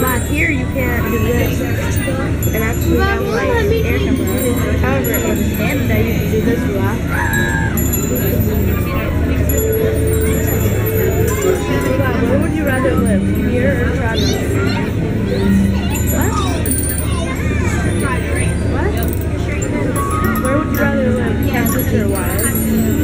But here you can't do this. And actually have like air cover. However, in Canada you can do this rock. Wow, where would you rather live? Here or traveling? What? What? Where would you rather live? Kansas or Wise?